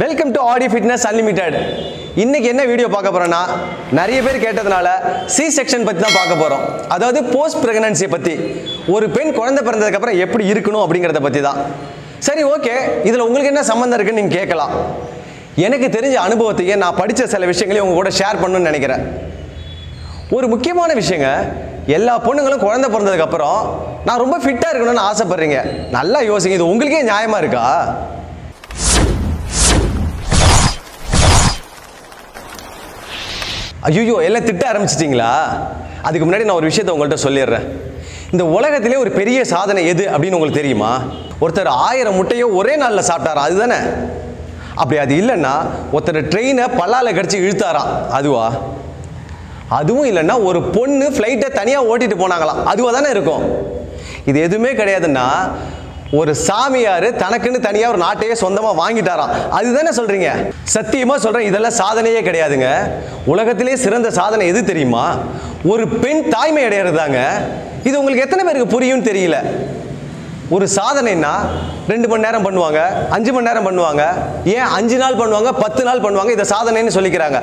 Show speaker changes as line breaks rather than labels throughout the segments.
Welcome to Aadi fitness unlimited இன்னைக்கு என்ன video பார்க்க போறோம்னா நிறைய பேர் கேட்டதுனால சி செக்ஷன் பற்றி தான் பார்க்க போகிறோம் அதாவது போஸ்ட் ப்ரெக்னன்சியை பற்றி ஒரு பெண் குழந்தை பிறந்ததுக்கப்புறம் எப்படி இருக்கணும் அப்படிங்கிறத பற்றி தான். சரி ஓகே இதில் உங்களுக்கு என்ன சம்மந்தம் இருக்குன்னு நீங்கள் கேட்கலாம். எனக்கு தெரிஞ்ச அனுபவத்தையே நான் படித்த சில விஷயங்களையும் உங்க கூட ஷேர் பண்ணணும்னு நினைக்கிறேன். ஒரு முக்கியமான விஷயங்க எல்லா பொண்ணுங்களும் குழந்தை பிறந்ததுக்கப்புறம் நான் ரொம்ப ஃபிட்டாக இருக்கணும்னு ஆசைப்படுறீங்க. நல்லா யோசிங்க இது உங்களுக்கே நியாயமாக இருக்கா? ஐயோ எல்லாம் திட்ட ஆரம்பிச்சிட்டிங்களா? அதுக்கு முன்னாடி நான் ஒரு விஷயத்தை உங்கள்கிட்ட சொல்லிடுறேன். இந்த உலகத்திலே ஒரு பெரிய சாதனை எது அப்படின்னு உங்களுக்கு தெரியுமா? ஒருத்தர் ஆயிரம் முட்டையோ ஒரே நாளில் சாப்பிட்டாரா? அதுதானே. அப்படி அது இல்லைன்னா ஒருத்தர் ட்ரெயினை பல்லால கடிச்சு இழுத்தாராம் அதுவா? அதுவும் இல்லைன்னா ஒரு பொண்ணு ஃப்ளைட்டை தனியாக ஓட்டிட்டு போனாங்களாம். அதுவாக தானே இருக்கும். இது எதுவுமே கிடையாதுன்னா ஒரு சாமியார் தனக்குன்னு தனியாக ஒரு நாட்டையே சொந்தமாக வாங்கிட்டாராம். அதுதானே சொல்கிறீங்க சத்தியமாக சொல்கிறேன் இதெல்லாம் சாதனையே கிடையாதுங்க. உலகத்திலே சிறந்த சாதனை எது தெரியுமா? ஒரு பெண் தாய்மை அடையிறதாங்க. இது உங்களுக்கு எத்தனை பேருக்கு புரியும்னு தெரியல. ஒரு சாதனைன்னா ரெண்டு மணி நேரம் பண்ணுவாங்க அஞ்சு மணி நேரம் பண்ணுவாங்க ஏன் அஞ்சு நாள் பண்ணுவாங்க பத்து நாள் பண்ணுவாங்க இதை சாதனைன்னு சொல்லிக்கிறாங்க.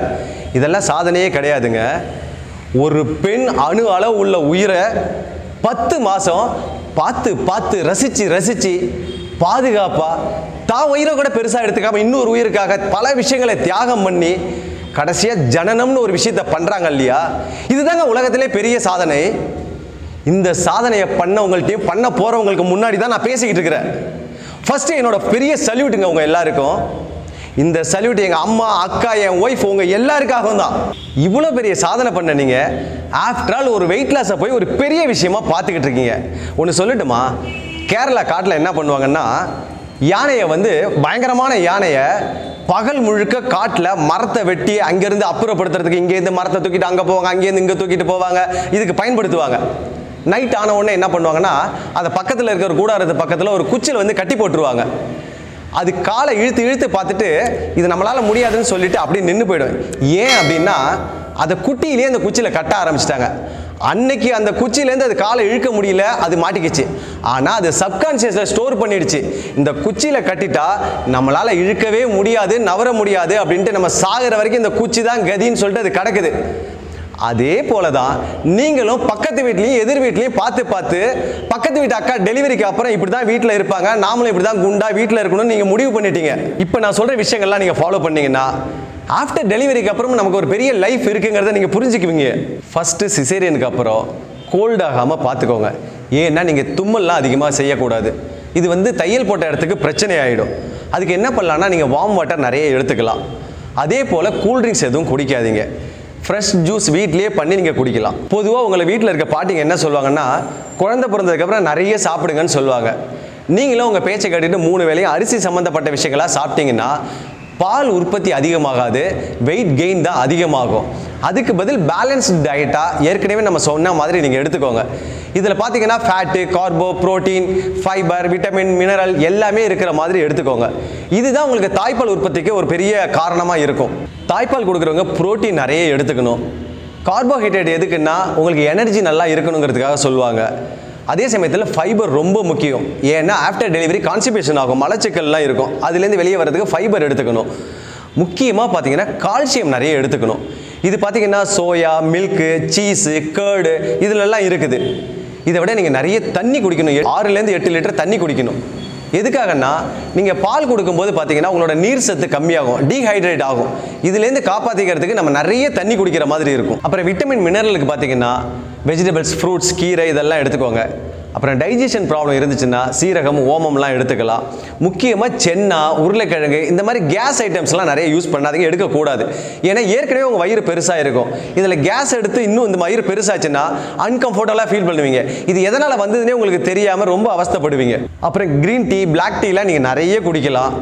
இதெல்லாம் சாதனையே கிடையாதுங்க. ஒரு பெண் அணு அளவு உள்ள உயிரை பத்து மாதம் பார்த்து பார்த்து ரசித்து ரசித்து பாதுகாப்பாக தான் உயிரை கூட பெருசாக எடுத்துக்காமல் இன்னொரு உயிருக்காக பல விஷயங்களை தியாகம் பண்ணி கடைசியாக ஜனனம்னு ஒரு விஷயத்தை பண்ணுறாங்க இல்லையா? இதுதாங்க உலகத்திலே பெரிய சாதனை. இந்த சாதனையை பண்ணவங்கள்ட்டையும் பண்ண போகிறவங்களுக்கு முன்னாடி தான் நான் பேசிக்கிட்டு இருக்கிறேன். ஃபஸ்ட்டு என்னோட பெரிய சல்யூட்டுங்க உங்கள் எல்லாருக்கும். இந்த சல்யூட் எங்கள் அம்மா அக்கா என் ஒய்ஃப் உங்கள் எல்லாருக்காகவும் தான். இவ்வளோ பெரிய சாதனை பண்ண நீங்கள் ஆஃப்டர் ஆல் ஒரு வெயிட் லாஸை போய் ஒரு பெரிய விஷயமா பார்த்துக்கிட்டு இருக்கீங்க. ஒன்று சொல்லட்டுமா? கேரளா காட்டில் என்ன பண்ணுவாங்கன்னா யானையை வந்து பயங்கரமான யானையை பகல் முழுக்க காட்டில் மரத்தை வெட்டி அங்கேருந்து அப்புறப்படுத்துறதுக்கு இங்கேருந்து மரத்தை தூக்கிட்டு அங்கே போவாங்க அங்கேருந்து இங்கே தூக்கிட்டு போவாங்க இதுக்கு பயன்படுத்துவாங்க. நைட் ஆன உடனே என்ன பண்ணுவாங்கன்னா அதை பக்கத்தில் இருக்கிற கூடாரத்து பக்கத்தில் ஒரு குச்சியில் வந்து கட்டி போட்டுருவாங்க. அது காலை இழுத்து இழுத்து பார்த்துட்டு இது நம்மளால் முடியாதுன்னு சொல்லிட்டு அப்படியே நின்று போயிடும் ஏன் அப்படின்னா அதை குட்டியிலே அந்த குச்சியில் கட்ட ஆரம்பிச்சிட்டாங்க. அன்னைக்கு அந்த குச்சியிலேருந்து அது காலை இழுக்க முடியல அது மாட்டிக்கிச்சு. ஆனால் அது சப்கான்சியஸில் ஸ்டோர் பண்ணிடுச்சு. இந்த குச்சியில் கட்டிட்டா நம்மளால் இழுக்கவே முடியாது நவர முடியாது அப்படின்ட்டு நம்ம சாகிற வரைக்கும் இந்த குச்சி தான் கதின்னு சொல்லிட்டு அது கிடக்குது. அதே போல தான் நீங்களும் பக்கத்து வீட்லேயும் எதிர் வீட்லேயும் பார்த்து பார்த்து பக்கத்து வீட்டு அக்கா டெலிவரிக்கு அப்புறம் இப்படி தான் வீட்டில் இருப்பாங்க. நாமளும் இப்படி தான் குண்டா வீட்டில் இருக்கணும்னு நீங்கள் முடிவு பண்ணிட்டீங்க. இப்போ நான் சொல்கிற விஷயங்கள்லாம் நீங்கள் ஃபாலோ பண்ணீங்கன்னா ஆஃப்டர் டெலிவரிக்கு அப்புறம் நமக்கு ஒரு பெரிய லைஃப் இருக்குங்கிறத நீங்கள் புரிஞ்சுக்குவீங்க. ஃபஸ்ட்டு சிசேரியனுக்கு அப்புறம் கோல்ட் ஆகாமல் பார்த்துக்கோங்க. ஏன்னா நீங்கள் தும்மல்லாம் அதிகமாக செய்யக்கூடாது. இது வந்து தையல் போட்ட இடத்துக்கு பிரச்சனை ஆகிடும் அதுக்கு என்ன பண்ணலான்னா நீங்கள் வார்ம் வாட்டர் நிறைய எடுத்துக்கலாம். அதே போல் கூல்ட்ரிங்க்ஸ் எதுவும் குடிக்காதீங்க. ஃப்ரெஷ் ஜூஸ் வீட்லேயே பண்ணி நீங்கள் குடிக்கலாம். பொதுவாக உங்களை வீட்டில் இருக்க பாட்டிங்க என்ன சொல்லுவாங்கன்னா குழந்தை பிறந்ததுக்கப்புறம் நிறைய சாப்பிடுங்கன்னு சொல்லுவாங்க. நீங்களும் உங்கள் பேச்சை கட்டிட்டு மூணு வேளையும் அரிசி சம்மந்தப்பட்ட விஷயங்களாக சாப்பிட்டீங்கன்னா பால் உற்பத்தி அதிகமாகாது வெயிட் கெயின் தான் அதிகமாகும். அதுக்கு பதில் பேலன்ஸ்டு டயட்டாக ஏற்கனவே நம்ம சொன்ன மாதிரி நீங்கள் எடுத்துக்கோங்க. இதில் பார்த்தீங்கன்னா fat carbo protein fibre vitamin mineral எல்லாமே இருக்கிற மாதிரி எடுத்துக்கோங்க. இதுதான் உங்களுக்கு தாய்ப்பால் உற்பத்திக்கு ஒரு பெரிய காரணமாக இருக்கும். தாய்ப்பால் கொடுக்குறவங்க புரோட்டீன் நிறைய எடுத்துக்கணும். கார்போஹைட்ரேட் எதுக்குன்னா உங்களுக்கு எனர்ஜி நல்லா இருக்கணுங்கிறதுக்காக சொல்லுவாங்க. அதே சமயத்தில் ஃபைபர் ரொம்ப முக்கியம். ஏன்னா ஆஃப்டர் டெலிவரி கான்ஸ்டிபேஷன் ஆகும். மலச்சிக்கல்லாம் இருக்கும். அதுலேருந்து வெளியே வரதுக்கு ஃபைபர் எடுத்துக்கணும். முக்கியமாக பார்த்தீங்கன்னா கால்சியம் நிறைய எடுத்துக்கணும். இது பார்த்தீங்கன்னா சோயா மில்க்கு சீஸு கேர்டு இதிலெல்லாம் இருக்குது. இதை விட நீங்கள் நிறைய தண்ணி குடிக்கணும். ஆறுலேருந்து எட்டு லிட்டர் தண்ணி குடிக்கணும். எதுக்காகன்னா நீங்கள் பால் கொடுக்கும்போது பார்த்தீங்கன்னா உங்களோட நீர் சத்து கம்மியாகும் டீஹைட்ரேட் ஆகும். இதுலேருந்து காப்பாற்றிக்கிறதுக்கு நம்ம நிறைய தண்ணி குடிக்கிற மாதிரி இருக்கும். அப்புறம் விட்டமின் மினரலுக்கு பார்த்தீங்கன்னா வெஜிடபிள்ஸ் ஃப்ரூட்ஸ் கீரை இதெல்லாம் எடுத்துக்கோங்க. அப்புறம் டைஜஷன் ப்ராப்ளம் இருந்துச்சுன்னா சீரகம் ஓமம்லாம் எடுத்துக்கலாம். முக்கியமாக சென்னா உருளைக்கிழங்கு இந்த மாதிரி கேஸ் ஐட்டம்ஸ்லாம் நிறைய யூஸ் பண்ணாதீங்க எடுக்கக்கூடாது. ஏன்னா ஏற்கனவே உங்கள் வயிறு பெருசாக இருக்கும். இதில் கேஸ் எடுத்து இன்னும் இந்த வயிறு பெருசாச்சுன்னா அன்கம்ஃபர்டபுளாக ஃபீல் பண்ணுவீங்க. இது எதனால் வந்ததுன்னே உங்களுக்கு தெரியாமல் ரொம்ப அவஸ்தைப்படுவீங்க. அப்புறம் க்ரீன் டீ பிளாக் டீலாம் நீங்கள் நிறைய குடிக்கலாம்.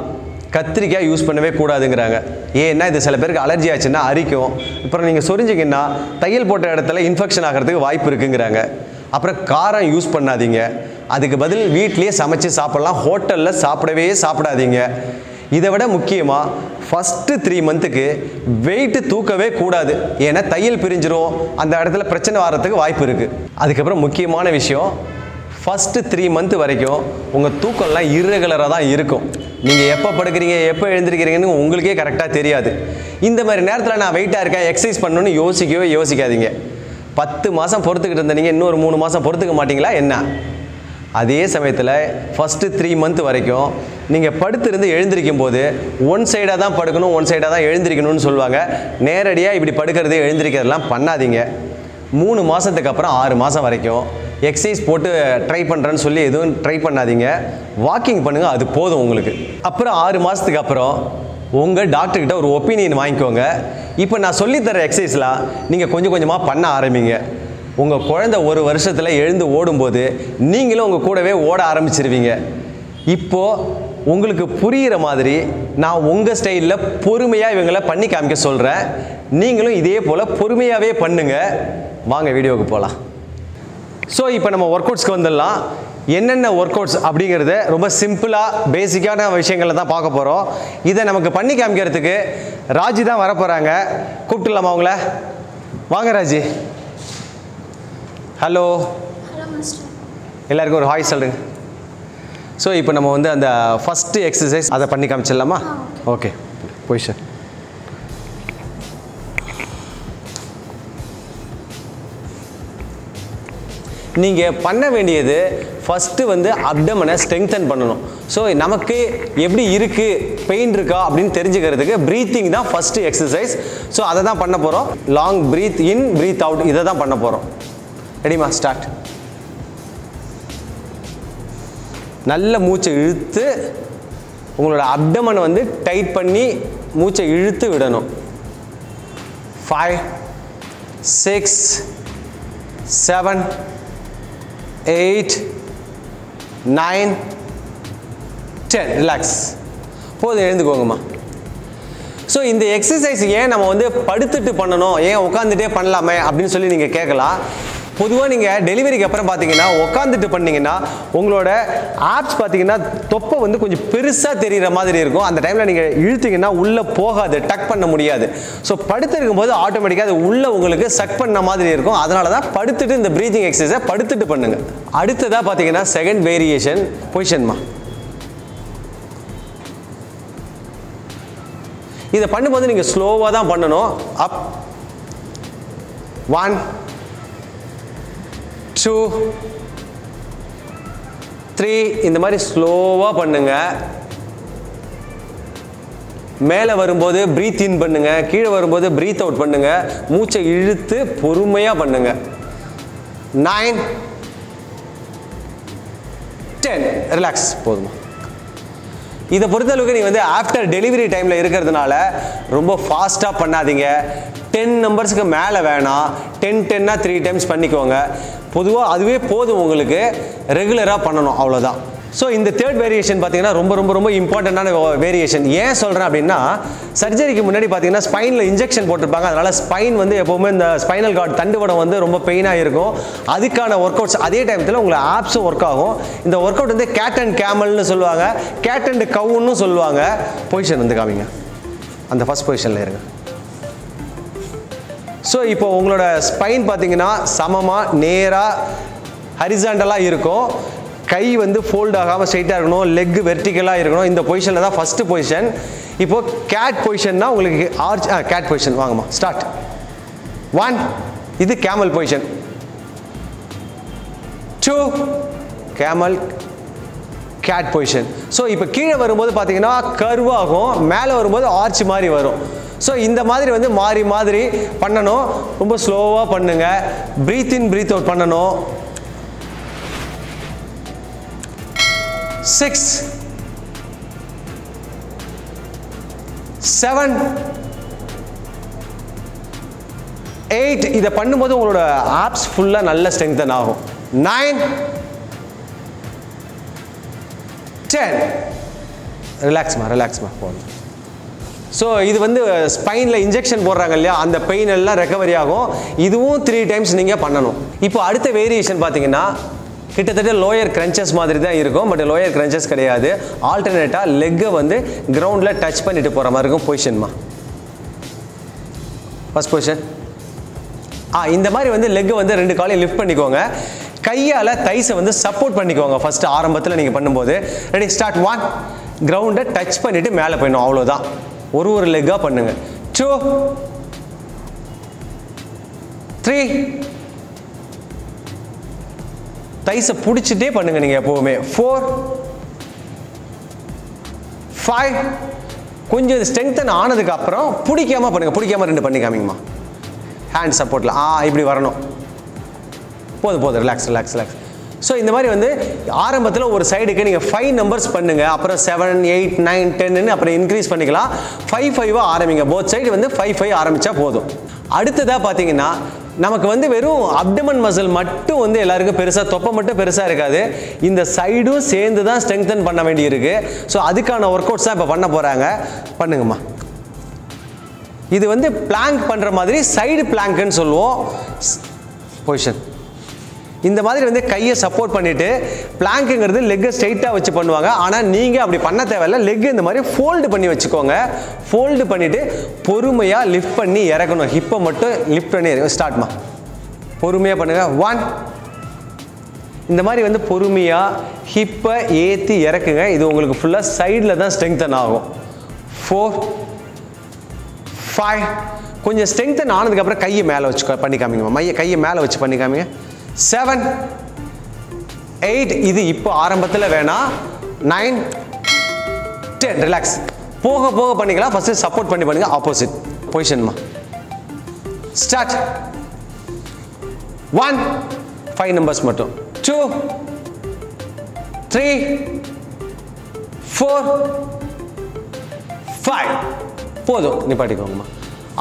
கத்திரிக்காய் யூஸ் பண்ணவே கூடாதுங்கிறாங்க. ஏன்னா இது சில பேருக்கு அலர்ஜி ஆச்சுன்னா அரிக்கும். அப்புறம் நீங்கள் சொரிஞ்சிங்கன்னா தையல் போட்ட இடத்துல இன்ஃபெக்ஷன் ஆகிறதுக்கு வாய்ப்பு இருக்குங்கிறாங்க. அப்புறம் காரம் யூஸ் பண்ணாதீங்க. அதுக்கு பதில் வீட்லேயே சமைச்சு சாப்பிட்லாம். ஹோட்டலில் சாப்பிடவே சாப்பிடாதீங்க. இதை விட முக்கியமாக ஃபஸ்ட்டு த்ரீ மந்த்துக்கு வெயிட்டு தூக்கவே கூடாது. ஏன்னா தையல் பிரிஞ்சிரும். அந்த இடத்துல பிரச்சனை வர்றதுக்கு வாய்ப்பு இருக்குது அதுக்கப்புறம் முக்கியமான விஷயம் ஃபஸ்ட்டு த்ரீ மந்த் வரைக்கும் உங்கள் தூக்கம்லாம் irregular-ஆ தான் இருக்கும். நீங்கள் எப்போ படுக்கிறீங்க எப்போ எழுந்திருக்கிறீங்கன்னு உங்களுக்கே கரெக்டாக தெரியாது. இந்த மாதிரி நேரத்தில் நான் வெயிட்டாக இருக்கேன் எக்ஸசைஸ் பண்ணணும்னு யோசிக்கவே யோசிக்காதீங்க. பத்து மாதம் பொறுத்துக்கிட்டு இருந்த நீங்கள் இன்னொரு மூணு மாதம் பொறுத்துக்க மாட்டிங்களா? என்ன? அதே சமயத்தில் ஃபஸ்ட்டு த்ரீ மந்த் வரைக்கும் நீங்கள் படுத்திருந்து எழுந்திருக்கும் போது ஒன் சைடாக தான் படுக்கணும் ஒன் சைடாக தான் எழுந்திருக்கணும்னு சொல்லுவாங்க. நேரடியாக இப்படி படுக்கிறது எழுந்திருக்கிறதெல்லாம் பண்ணாதீங்க. மூணு மாதத்துக்கு அப்புறம் ஆறு மாதம் வரைக்கும் எக்ஸசைஸ் போட்டு ட்ரை பண்ணுறேன்னு சொல்லி எதுவும் ட்ரை பண்ணாதீங்க. வாக்கிங் பண்ணுங்கள் அது போதும் உங்களுக்கு. அப்புறம் ஆறு மாதத்துக்கு அப்புறம் உங்கள் டாக்டர்கிட்ட ஒரு ஒப்பீனியன் வாங்கிக்கோங்க. இப்போ நான் சொல்லித்தர எக்ஸசைஸ்லாம் நீங்கள் கொஞ்சம் கொஞ்சமாக பண்ண ஆரம்பிங்க. உங்கள் குழந்தை ஒரு வருஷத்தில் எழுந்து ஓடும்போது நீங்களும் உங்கள் கூடவே ஓட ஆரம்பிச்சிருவீங்க. இப்போது உங்களுக்கு புரிகிற மாதிரி நான் உங்கள் ஸ்டைலில் பொறுமையாக இவங்களை பண்ணி காமிக்க சொல்கிறேன் நீங்களும் இதே போல் பொறுமையாகவே பண்ணுங்கள் வாங்க வீடியோவுக்கு போகலாம் ஸோ இப்போ நம்ம ஒர்க் அவுட்ஸ்க்கு வந்துடலாம். என்னென்ன ஒர்க் அவுட்ஸ் அப்படிங்கிறத ரொம்ப சிம்பிளாக பேசிக்கான விஷயங்களை தான் பார்க்க போகிறோம் இதை நமக்கு பண்ணி காமிக்கிறதுக்கு ராஜி தான் வரப்போகிறாங்க கூப்பிட்டுலாமா அவங்கள? வாங்க ராஜி. ஹலோ எல்லாருக்கும் ஒரு ஹாய் சொல்லுங்க. ஸோ இப்போ நம்ம வந்து அந்த ஃபஸ்ட்டு எக்ஸசைஸ் அதை பண்ணி காமிச்சிடலாமா? ஓகே பொசிஷன் நீங்கள் பண்ண வேண்டியது ஃபஸ்ட்டு வந்து அப்டமனை ஸ்ட்ரெங்தன் பண்ணணும். ஸோ நமக்கு எப்படி இருக்குது பெயின் இருக்கா அப்படின்னு தெரிஞ்சுக்கிறதுக்கு ப்ரீத்திங் தான் ஃபஸ்ட்டு எக்ஸசைஸ் ஸோ அதை தான் பண்ண போகிறோம் long breath in breath out இதை தான் பண்ண போகிறோம் ரெடிமா ஸ்டார்ட் நல்ல மூச்சை இழுத்து உங்களோட அப்டமனை வந்து டைட் பண்ணி மூச்சை இழுத்து விடணும். Five six seven eight nine ten relax போதும் எழுந்துக்கோங்கம்மா. ஸோ இந்த எக்ஸசைஸ் ஏன் நம்ம வந்து படுத்துட்டு பண்ணணும்? ஏன் உட்காந்துட்டே பண்ணலாமே அப்படின்னு சொல்லி நீங்கள் கேட்கலாம். பொதுவாக நீங்கள் டெலிவரிக்கு அப்புறம் பார்த்தீங்கன்னா உட்காந்துட்டு பண்ணீங்கன்னா உங்களோட ஆப்ஸ் பார்த்தீங்கன்னா தொப்பை வந்து கொஞ்சம் பெருசாக தெரிகிற மாதிரி இருக்கும். அந்த டைமில் நீங்கள் இழுத்தீங்கன்னா உள்ளே போகாது டக் பண்ண முடியாது. ஸோ படுத்திருக்கும் போது ஆட்டோமேட்டிக்காக அது உள்ளே உங்களுக்கு சக் பண்ண மாதிரி இருக்கும். அதனால தான் படுத்துட்டு இந்த ப்ரீதிங் எக்ஸசைஸை படுத்துட்டு பண்ணுங்க. அடுத்ததாக பார்த்தீங்கன்னா செகண்ட் வேரியேஷன் பொசிஷன்மா இதை பண்ணும்போது நீங்கள் ஸ்லோவாக தான் பண்ணணும். அப் ஒன் டூ த்ரீ இந்த மாதிரி ஸ்லோவாக பண்ணுங்கள் மேலே வரும்போது ப்ரீத் இன் பண்ணுங்கள் கீழே வரும்போது ப்ரீத் அவுட் பண்ணுங்கள் மூச்சை இழுத்து பொறுமையாக பண்ணுங்கள் நைன் டென் ரிலாக்ஸ் போதுமா? இதை பொறுத்தளவுக்கு நீங்கள் வந்து ஆஃப்டர் டெலிவரி டைமில் இருக்கிறதுனால ரொம்ப ஃபாஸ்ட்டாக பண்ணாதீங்க. டென் நம்பர்ஸுக்கு மேலே வேணாம். டென் டென்னாக த்ரீ டைம்ஸ் பண்ணிக்கோங்க. பொதுவாக அதுவே போதும் உங்களுக்கு ரெகுலராக பண்ணணும் அவ்வளோதான் ஸோ இந்த தேர்ட் வேரியேஷன் பார்த்தீங்கன்னா ரொம்ப ரொம்ப ரொம்ப இம்பார்ட்டண்ட்டான வேரியேஷன் ஏன் சொல்கிறேன் அப்படின்னா சர்ஜரிக்கு முன்னாடி பார்த்தீங்கன்னா ஸ்பைனில் இன்ஜெக்ஷன் போட்டிருப்பாங்க. அதனால் ஸ்பைன் வந்து எப்போவுமே இந்த ஸ்பைனல் கார்டு தண்டுவடம் வந்து ரொம்ப பெயினாக இருக்கும். அதுக்கான ஒர்க் அவுட்ஸ் அதே டைமத்தில் உங்களை ஆப்ஸும் ஒர்க் ஆகும். இந்த ஒர்க் அவுட் வந்து கேட் அண்ட் கேமல்னு சொல்லுவாங்க. கேட் அண்ட் கவுன்னு சொல்லுவாங்க. பொசிஷன் வந்து காமிங்க. அந்த ஃபஸ்ட் பொசிஷனில் இருங்க. ஸோ இப்போ உங்களோட ஸ்பைன் பார்த்தீங்கன்னா சமமாக நேராக ஹரிசாண்டலாக இருக்கும். கை வந்து ஃபோல்ட் ஆகாமல் ஸ்ட்ரைட்டாக இருக்கணும். லெக் வெர்டிக்கலாக இருக்கணும். இந்த பொசிஷனில் தான் ஃபஸ்ட்டு பொசிஷன் இப்போது கேட் பொசிஷன்னா உங்களுக்கு ஆர்ச் ஆ கேட் பொசிஷன் வாங்கம்மா. ஸ்டார்ட் ஒன் இது camel position two camel cat position so இப்போ கீழே வரும்போது பார்த்தீங்கன்னா கர்வ் ஆகும். மேலே வரும்போது ஆர்ச் மாதிரி வரும். ஸோ இந்த மாதிரி வந்து மாறி மாதிரி பண்ணணும். ரொம்ப ஸ்லோவாக பண்ணுங்க. ப்ரீத் இன் ப்ரீத் அவுட் பண்ணணும். சிக்ஸ் செவன் எயிட் இதை பண்ணும்போது உங்களோட ஆப்ஸ் ஃபுல்லாக நல்ல ஸ்ட்ரெங்தன் ஆகும். நைன் டென் ரிலாக்ஸ்மா ரிலாக்ஸ்மா போதும். ஸோ இது வந்து ஸ்பைனில் இன்ஜெக்ஷன் போடுறாங்க இல்லையா? அந்த பெயின் எல்லாம் ரெக்கவரி ஆகும். இதுவும் த்ரீ டைம்ஸ் நீங்கள் பண்ணணும். இப்போ அடுத்த வேரியேஷன் பார்த்தீங்கன்னா கிட்டத்தட்ட லோயர் கிரன்ச்சஸ் மாதிரி தான் இருக்கும். பட் லோயர் கிரன்ச்சஸ் கிடையாது. ஆல்டர்னேட்டாக லெக்கை வந்து கிரவுண்டில் டச் பண்ணிட்டு போகிற மாதிரி இருக்கும் பொசிஷன்மா ஃபர்ஸ்ட் பொசிஷன் ஆ இந்த மாதிரி வந்து லெக்கை வந்து ரெண்டு காலையும் லிஃப்ட் பண்ணிக்கோங்க. கையால் தைஸை வந்து சப்போர்ட் பண்ணிக்கோங்க ஃபஸ்ட்டு ஆரம்பத்தில் நீங்கள் பண்ணும்போது. ரெடி ஸ்டார்ட் ஒன் கிரவுண்டை டச் பண்ணிவிட்டு மேலே போயிடணும். அவ்வளோதான் ஒரு ஒரு லெக்காக பண்ணுங்க. டூ த்ரீ தைஸை பிடிச்சிட்டே பண்ணுங்க நீங்கள் எப்போவுமே. ஃபோர் ஃபைவ் கொஞ்சம் இது ஸ்ட்ரெங்தன் ஆனதுக்கு அப்புறம் பிடிக்காம பண்ணுங்க. பிடிக்காம ரெண்டு பண்ணி காமிங்கம்மா. ஹேண்ட் சப்போர்ட்டில் ஆ இப்படி வரணும். போதும் போதும் ரிலாக்ஸ் ரிலாக்ஸ் ரிலாக்ஸ் ஸோ இந்த மாதிரி வந்து ஆரம்பத்தில் ஒரு சைடுக்கு நீங்கள் ஃபைவ் நம்பர்ஸ் பண்ணுங்கள் அப்புறம் செவன் எயிட் நைன் டென்னு அப்புறம் இன்க்ரீஸ் பண்ணிக்கலாம். ஃபைவ் ஃபைவாக ஆரம்பிங்க. போத் சைடு வந்து ஃபைவ் ஃபைவ் ஆரம்பித்தா போதும். அடுத்ததாக பார்த்தீங்கன்னா நமக்கு வந்து வெறும் அப்டமன் மசில் மட்டும் வந்து எல்லாருக்கும் பெருசாக தொப்பை மட்டும் பெருசாக இருக்காது. இந்த சைடும் சேர்ந்து தான் ஸ்ட்ரெங்தன் பண்ண வேண்டியிருக்கு. ஸோ அதுக்கான ஒர்க் அவுட்ஸ் தான் இப்போ பண்ண போகிறாங்க பண்ணுங்கம்மா. இது வந்து பிளாங்க் பண்ணுற மாதிரி சைடு பிளாங்க்னு சொல்லுவோம். பொசிஷன் இந்த மாதிரி வந்து கையை சப்போர்ட் பண்ணிவிட்டு பிளாங்க்குங்கிறது லெக்கை ஸ்ட்ரைட்டாக வச்சு பண்ணுவாங்க. ஆனால் நீங்கள் அப்படி பண்ண தேவையில்ல. லெக் இந்த மாதிரி ஃபோல்டு பண்ணி வச்சுக்கோங்க. ஃபோல்டு பண்ணிவிட்டு பொறுமையாக லிஃப்ட் பண்ணி இறக்கணும். ஹிப்பை மட்டும் லிஃப்ட் பண்ணி ஸ்டார்ட்மா பொறுமையாக பண்ணுங்கள் ஒன் இந்த மாதிரி வந்து பொறுமையாக ஹிப்பை ஏற்றி இறக்குங்க. இது உங்களுக்கு ஃபுல்லாக சைடில் தான் ஸ்ட்ரெங்தன் ஆகும். ஃபோர் ஃபைவ் கொஞ்சம் ஸ்ட்ரெங்தன் ஆனதுக்கப்புறம் கையை மேலே வச்சு பண்ணி காமிங்கம்மா. மைய கையை மேலே வச்சு பண்ணி காமிங்க. செவன் எயிட் இது இப்போ ஆரம்பத்தில் வேணாம் நைன் டென் ரிலாக்ஸ் போக போக பண்ணிக்கலாம். ஃபஸ்ட்டு சப்போர்ட் பண்ணி பண்ணுங்க. ஆப்போசிட் பொசிஷன்மா ஸ்டார்ட் ஒன் ஃபைவ் நம்பர்ஸ் மட்டும். டூ த்ரீ ஃபோர் ஃபைவ் போதும். நிப்பாட்டிக்கோங்கம்மா.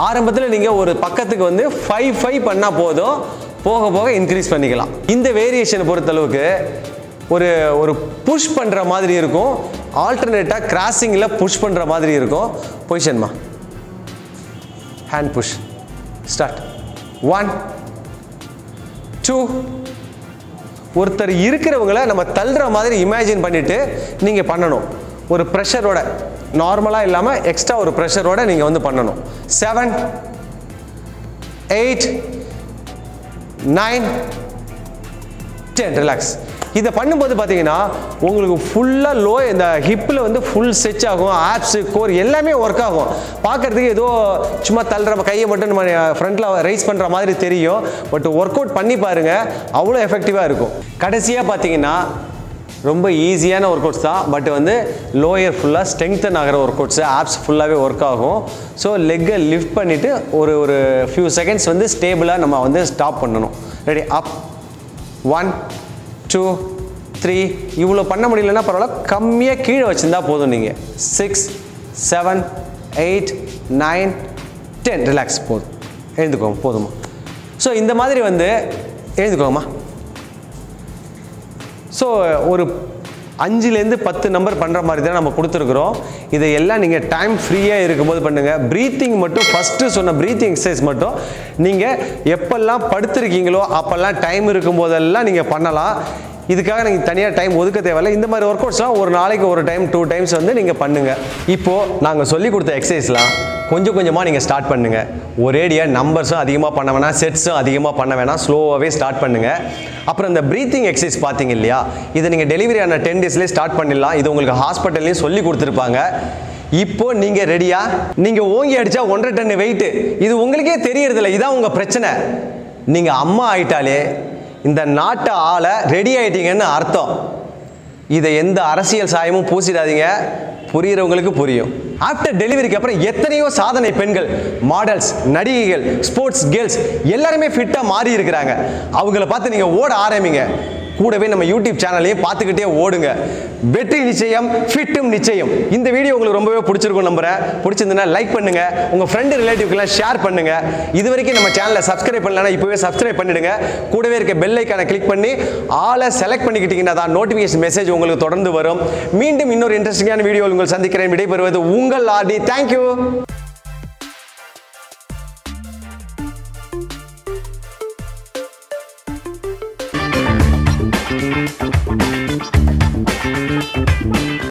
ஆரம்பத்தில் நீங்கள் ஒரு பக்கத்துக்கு வந்து ஃபைவ் ஃபைவ் பண்ணால் போதும். போக போக இன்க்ரீஸ் பண்ணிக்கலாம். இந்த வேரியேஷனை பொறுத்தளவுக்கு ஒரு ஒரு புஷ் பண்ணுற மாதிரி இருக்கும். ஆல்டர்னேட்டாக கிராசிங்கில் புஷ் பண்ணுற மாதிரி இருக்கும். பொசிஷன்மா hand push start one two ஒருத்தர் இருக்கிறவங்கள நம்ம தள்ளுற மாதிரி இமேஜின் பண்ணிவிட்டு நீங்கள் பண்ணணும். ஒரு ப்ரெஷரோட நார்மலாக இல்லாமல் எக்ஸ்ட்ரா ஒரு ப்ரெஷரோட நீங்கள் வந்து பண்ணணும். Seven eight nine ten relax இதை பண்ணும்போது பார்த்தீங்கன்னா உங்களுக்கு ஃபுல்லாக லோ இந்த ஹிப்பில் வந்து ஃபுல் ஸ்ட்ரெச் ஆகும். ஆப்ஸு கோர் எல்லாமே ஒர்க் ஆகும். பார்க்குறதுக்கு ஏதோ சும்மா தள்ளுற கையை மட்டும் நம்ம ஃப்ரண்ட்டில் ரைஸ் பண்ணுற மாதிரி தெரியும். பட் ஒர்க் அவுட் பண்ணி பாருங்கள் அவ்வளோ எஃபெக்டிவாக இருக்கும். கடைசியாக பார்த்தீங்கன்னா ரொம்ப ஈஸியான ஒர்க் அவுட்ஸ் தான். பட் வந்து லோயர் ஃபுல்லாக ஸ்ட்ரெங்தன் ஆகிற ஒர்க் அவுட்ஸு ஆப்ஸ் ஃபுல்லாகவே ஒர்க் ஆகும் ஸோ லெக்கை லிஃப்ட் பண்ணிவிட்டு ஒரு ஒரு ஃபியூ செகண்ட்ஸ் வந்து ஸ்டேபிளாக நம்ம வந்து ஸ்டாப் பண்ணணும். Ready up one two three இவ்வளோ பண்ண முடியலன்னா பரவாயில்ல கம்மியாக கீழே வச்சுருந்தா போதும் நீங்கள் six seven eight nine ten relax போதும். எழுந்துக்கோங்க போதுமா. ஸோ இந்த மாதிரி வந்து எழுந்துக்கோங்கம்மா. ஸோ ஒரு அஞ்சுலேருந்து பத்து நம்பர் பண்ணுற மாதிரி தான் நம்ம கொடுத்துருக்குறோம். இதை எல்லாம் நீங்கள் டைம் ஃப்ரீயாக இருக்கும்போது பண்ணுங்கள் ப்ரீத்திங் மட்டும் ஃபஸ்ட்டு சொன்ன ப்ரீத்திங் எக்ஸசைஸ் மட்டும் நீங்கள் எப்பெல்லாம் படுத்துருக்கீங்களோ அப்போல்லாம் டைம் இருக்கும்போதெல்லாம் நீங்கள் பண்ணலாம். இதுக்காக நீங்கள் தனியாக டைம் ஒதுக்க தேவையில்லை. இந்த மாதிரி ஒர்க் அவுட்ஸ்லாம் ஒரு நாளைக்கு ஒரு டைம் டூ டைம்ஸ் வந்து நீங்கள் பண்ணுங்கள் இப்போது நாங்கள் சொல்லி கொடுத்த எக்ஸசைஸ்லாம் கொஞ்சம் கொஞ்சமாக நீங்கள் ஸ்டார்ட் பண்ணுங்கள் ஒரேடியாக நம்பர்ஸும் அதிகமாக பண்ண வேணாம் செட்ஸும் அதிகமாக பண்ண வேணாம் ஸ்லோவாகவே ஸ்டார்ட் பண்ணுங்கள் அப்புறம் இந்த ப்ரீத்திங் எக்ஸசைஸ் பார்த்தீங்க இல்லையா? இதை நீங்கள் டெலிவரி ஆன டென் டேஸ்லேயே ஸ்டார்ட் பண்ணிடலாம். இது உங்களுக்கு ஹாஸ்பிட்டல்லையும் சொல்லி கொடுத்துருப்பாங்க. இப்போ நீங்கள் ரெடியா நீங்கள் ஓங்கி அடித்தா ஒன்றரை டன் வெயிட்டு இது உங்களுக்கே தெரியறதில்ல. இதான் உங்கள் பிரச்சனை. நீங்கள் அம்மா ஆயிட்டாலே இந்த நாட்டை ஆள ரெடி ஆகிட்டீங்கன்னு அர்த்தம். இதை எந்த அரசியல் சாயமும் பூசிடாதீங்க. புரியுறவங்களுக்கு புரியும். ஆஃப்டர் டெலிவரிக்கு அப்புறம் எத்தனையோ சாதனை பெண்கள் மாடல்ஸ் நடிகைகள் ஸ்போர்ட்ஸ் கேர்ள்ஸ் எல்லாருமே ஃபிட்டாக மாறி இருக்கிறாங்க அவங்கள பார்த்து நீங்கள் ஓட ஆரம்பிங்க. கூடவே நம்ம யூடியூப் சேனலையும் பார்த்துக்கிட்டே ஓடுங்க. வெற்றி நிச்சயம் ஃபிட்டும் நிச்சயம். இந்த வீடியோ உங்களுக்கு ரொம்பவே பிடிச்சிருக்கும் நம்புறேன். பிடிச்சிருந்ததுன்னா லைக் பண்ணுங்க. உங்க ஃப்ரெண்டு ரிலேட்டிவ்க்கெல்லாம் ஷேர் பண்ணுங்க. இது வரைக்கும் நம்ம சேனலை சப்ஸ்கிரைப் பண்ணலன்னா இப்போவே சப்ஸ்கிரைப் பண்ணிடுங்க. கூடவே இருக்க பெல் ஐக்கான கிளிக் பண்ணி ஆளை செலக்ட் பண்ணிக்கிட்டீங்கன்னா தான் நோட்டிஃபிகேஷன் மெசேஜ் உங்களுக்கு தொடர்ந்து வரும். மீண்டும் இன்னொரு இன்ட்ரெஸ்டிங்கான வீடியோ உங்கள் சந்திக்கிறேன். விடைபெறுவது உங்கள் ஆர்டி தேங்க்யூ